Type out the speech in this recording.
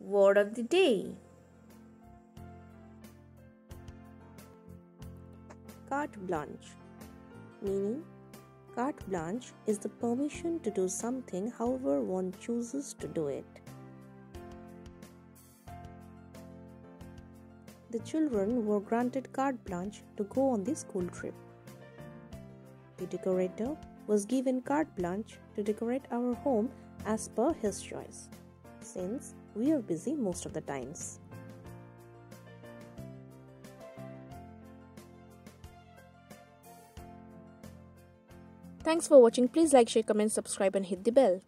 Word of the day Carte blanche meaning carte blanche is the permission to do something however one chooses to do it. The children were granted carte blanche to go on the school trip. The decorator was given carte blanche to decorate our home as per his choice, since we are busy most of the times. Thanks for watching. Please like, share, comment, subscribe and hit the bell.